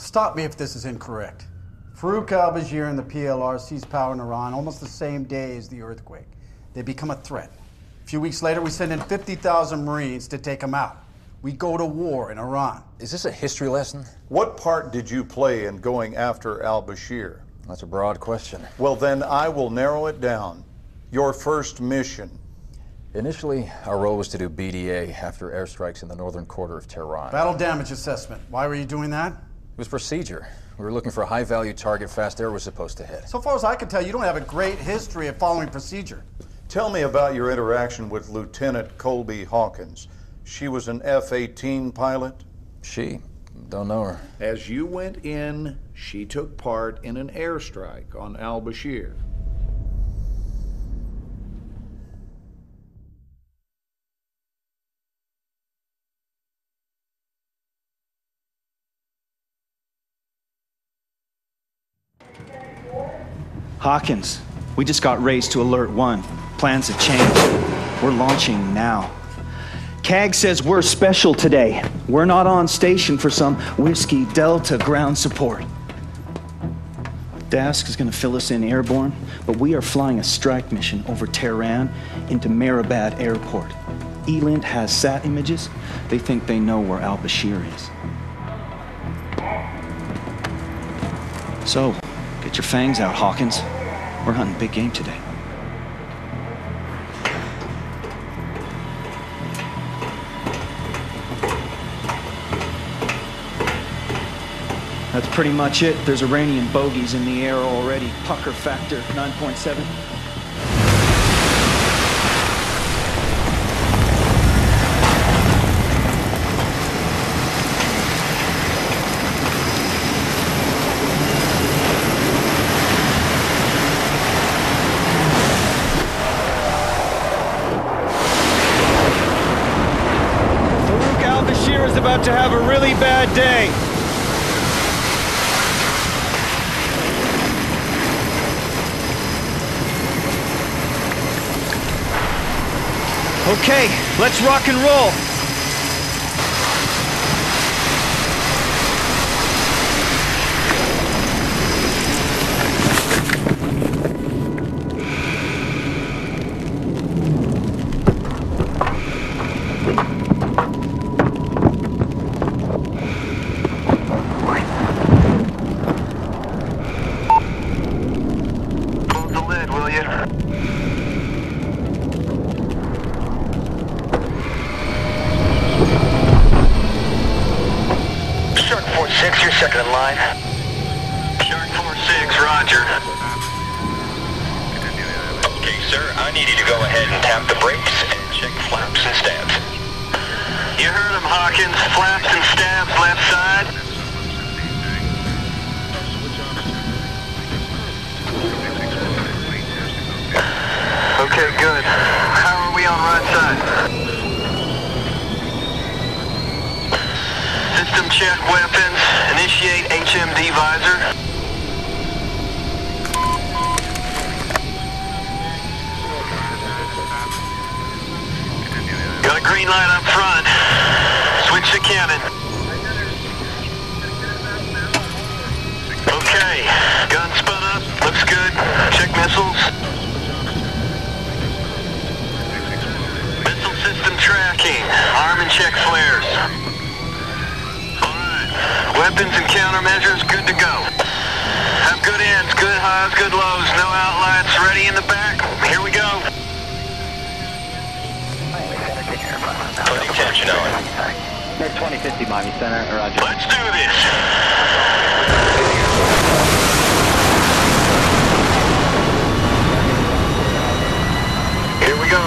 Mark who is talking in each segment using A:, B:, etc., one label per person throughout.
A: Stop me if this is incorrect. Farouk al Bashir and the PLR seized power in Iran almost the same day as the earthquake. They become a threat. A few weeks later, we send in 50,000 Marines to take them out. We go to war in Iran.
B: Is this a history lesson?
C: What part did you play in going after al Bashir?
B: That's a broad question.
C: Well, then I will narrow it down. Your first mission.
B: Initially, our role was to do BDA after airstrikes in the northern quarter of Tehran.
A: Battle damage assessment. Why were you doing that?
B: It was procedure. We were looking for a high value target fast air was supposed to hit.
A: So far as I can tell, you don't have a great history of following procedure.
C: Tell me about your interaction with Lieutenant Colby Hawkins. She was an F 18 pilot?
B: She? Don't know her.
D: As you went in, she took part in an airstrike on al Bashir.
E: Hawkins, we just got raised to Alert 1. Plans have changed. We're launching now. CAG says we're special today. We're not on station for some Whiskey Delta ground support. DASC is going to fill us in airborne, but we are flying a strike mission over Tehran into Mehrabad Airport. Elint has sat images. They think they know where Al Bashir is. So, your fangs out, Hawkins. We're hunting big game today. That's pretty much it. There's Iranian bogeys in the air already. Pucker factor 9.7. Farouk al Bashir is about to have a really bad day. Okay, let's rock and roll.
F: 6, you're second in line. Shark 4-6, roger. Okay, sir, I need you to go ahead and tap the brakes and check flaps and stabs. You heard him, Hawkins. Flaps and stabs left side. Okay, good. How are we on right side? System check weapons. Initiate HMD visor. Got a green light up front. Switch to cannon. Okay. Gun spun up. Looks good. Check missiles. Missile system tracking. Arm and check flares. Alright. Weapons and countermeasures good to go. Have good ends, good highs, good lows, no outlights, ready in the back. Here we go. Putting tension on.
G: Net 2050 Miami Center, roger.
F: Let's do this. Here we go.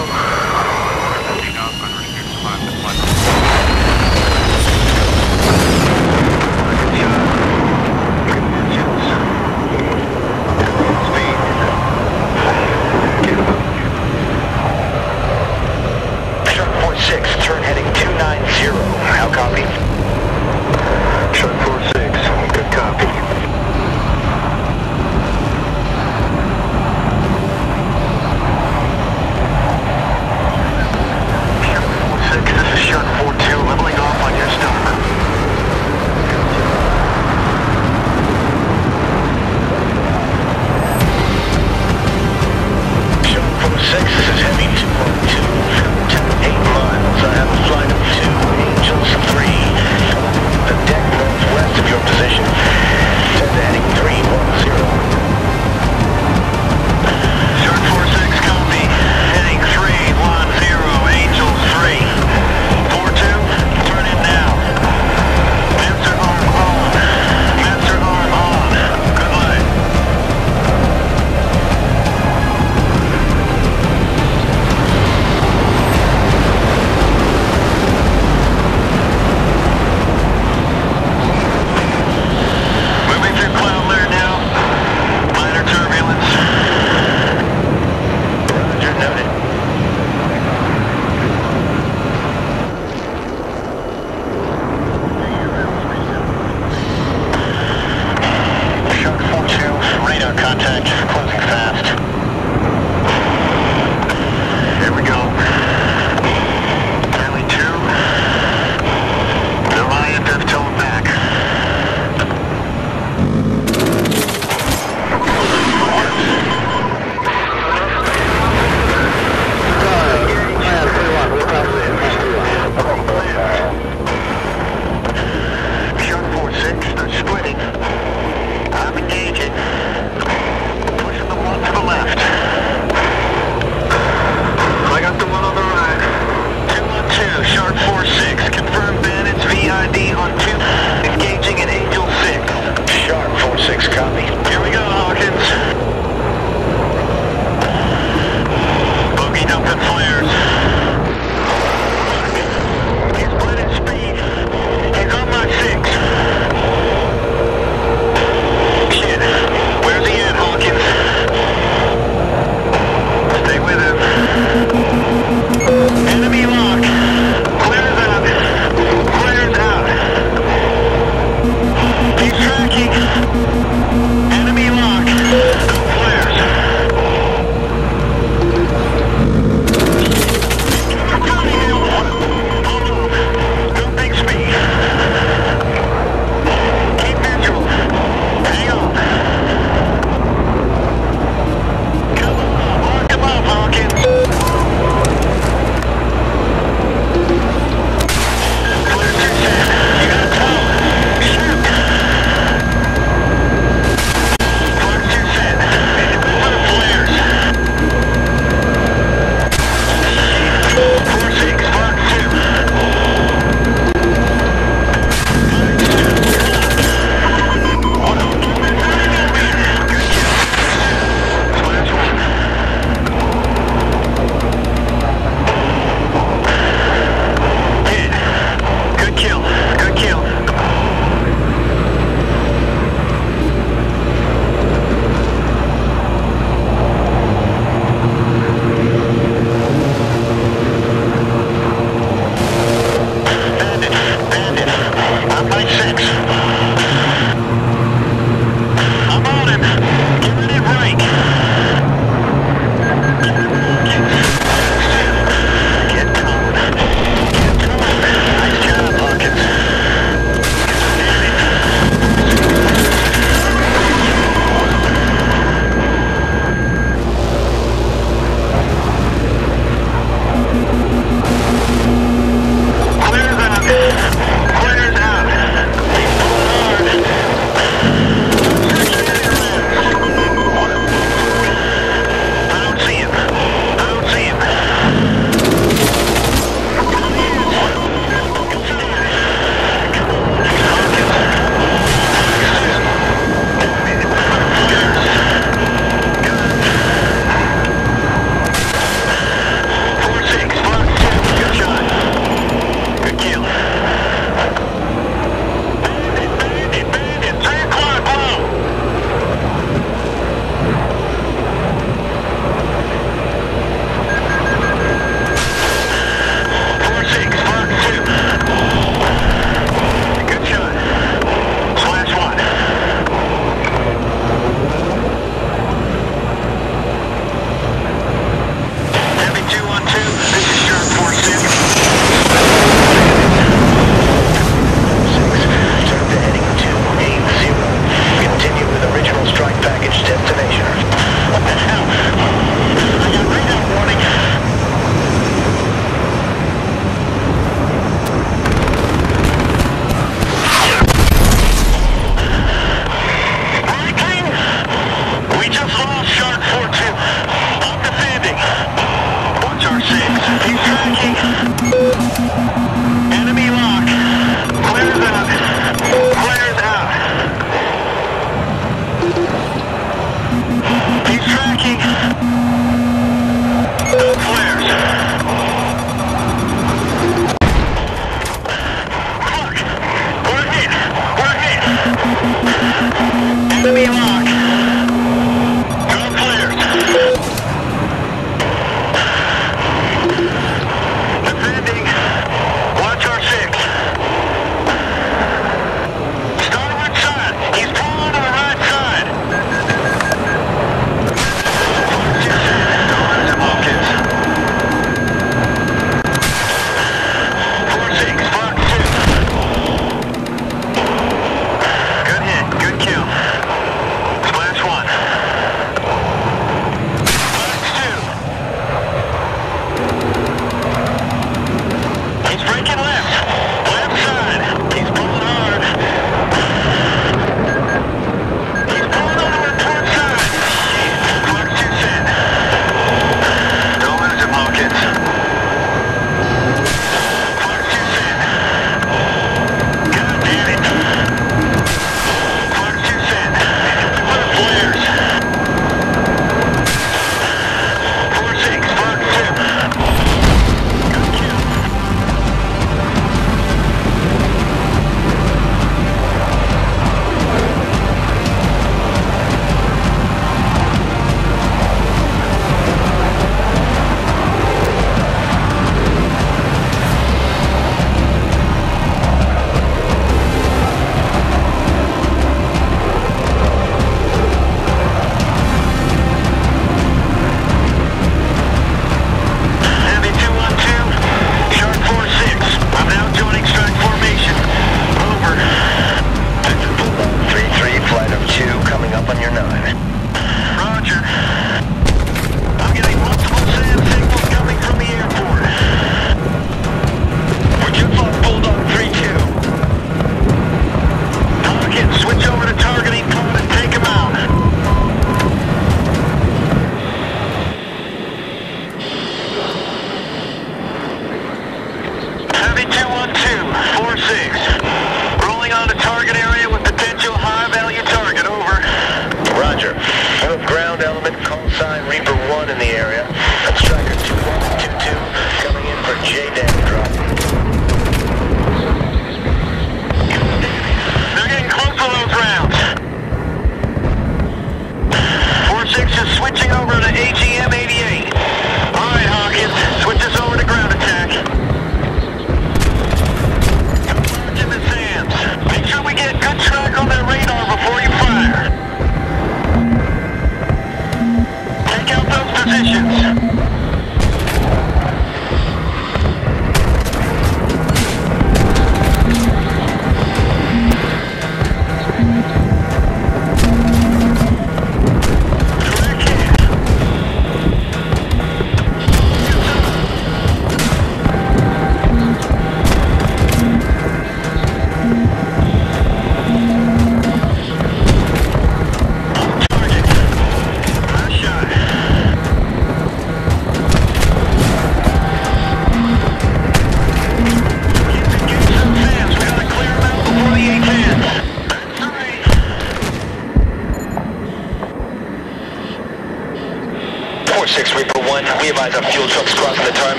F: Shark 4-6, turn heading 290. How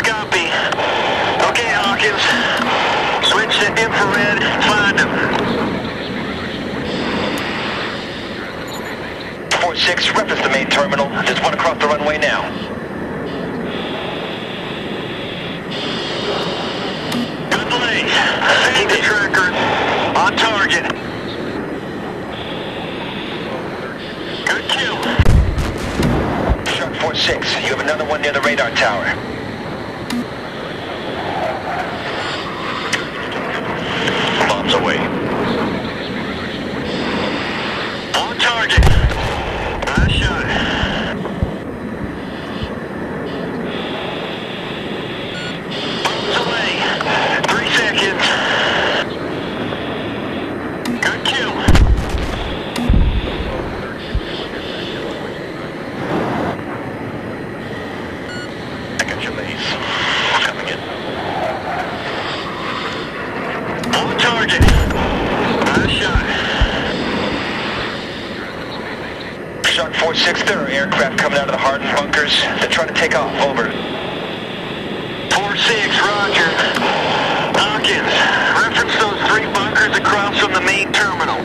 F: Copy. Okay, Hawkins. Switch to infrared. Find him. Four six. Reference the main terminal. There's one across the runway now. Good blaze. Keep the tracker on target. Good kill. Shark 4-6, you have another one near the radar tower. Away. On target. Last shot. Bombs away. Three seconds. Good kill. I got your maze. Coming in. On target. Last shot. Shark 4-6, there are aircraft coming out of the hardened bunkers. They're trying to take off. Over. 4-6, roger. Hawkins, reference those three bunkers across from the main terminal.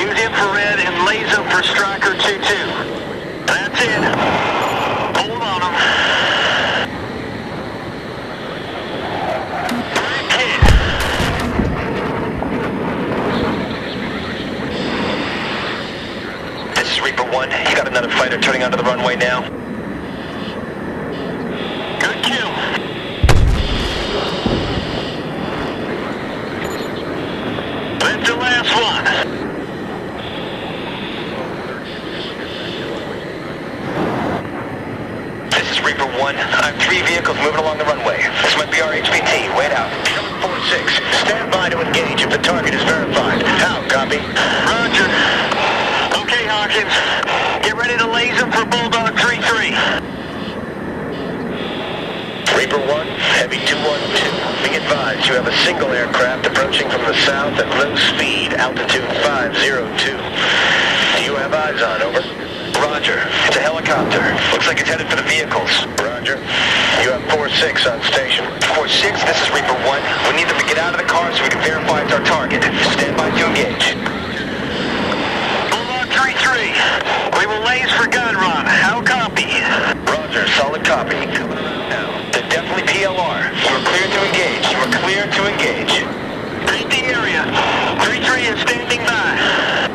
F: Use infrared and laser for Striker 2-2. That's it. Hold on them. Direct. This is Reaper 1. You got another fighter turning onto the runway now. Good kill. That's the last one. This is Reaper 1. I have three vehicles moving along the runway. This might be our HPT. Wait out. 4-6. Stand by to engage if the target is verified. How? Copy? Roger. Okay, Hawkins. Get ready to them for Bulldog 3-3. Reaper 1, Heavy 212. Be advised, you have a single aircraft approaching from the south at low speed, altitude 502. Do you have eyes on, over? Roger. It's a helicopter. Looks like it's headed for the vehicles. Roger. You have 4-6 on station. 4-6, this is Reaper 1. We need them to get out of the car so we can verify it's our target. Stand by to engage. Bulldog 3-3. We will laze for gun run. How copy? Roger, solid copy. Coming around now. They're definitely PLR. You are clear to engage. You are clear to engage. Read the area. 3-3 is standing by.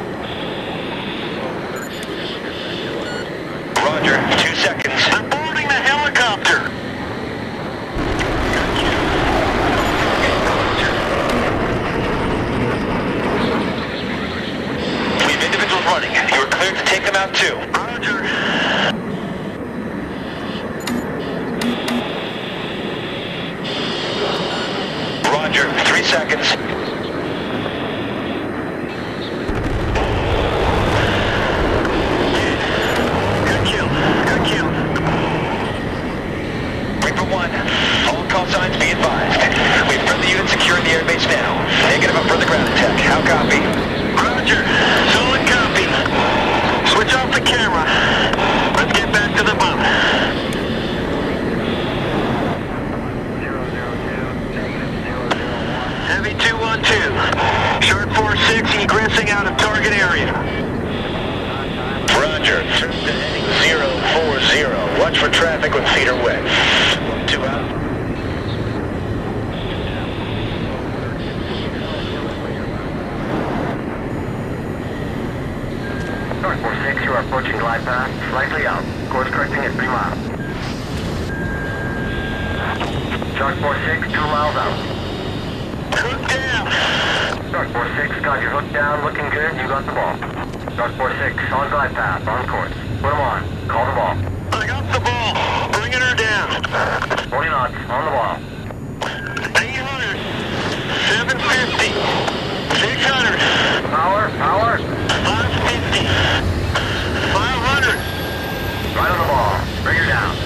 F: Roger, two seconds. They're boarding the helicopter. We have individuals running. You are cleared to take them out too. 46,
H: got your hook down, looking good, you got the ball. Dark 46, on glide path, on course. Put him on, call the ball.
F: I got the ball, bringing her down.
H: 40 knots, on the ball.
F: 800, 750, 600.
H: Power, power.
F: 550, 500. Right on the
H: ball, bring her down.